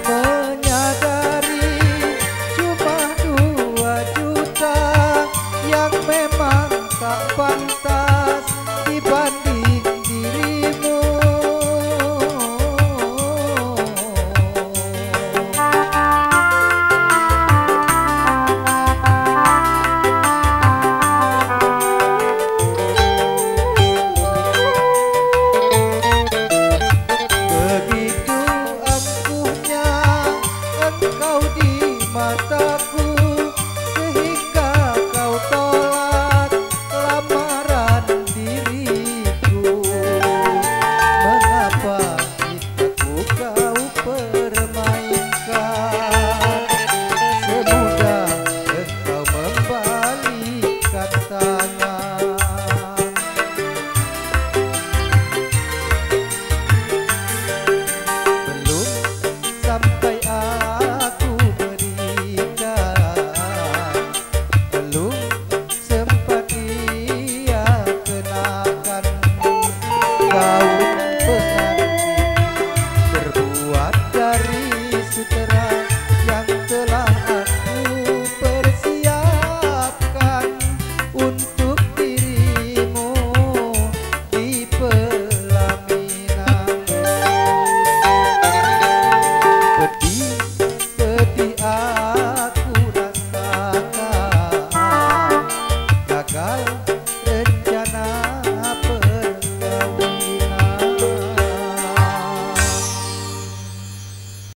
Bang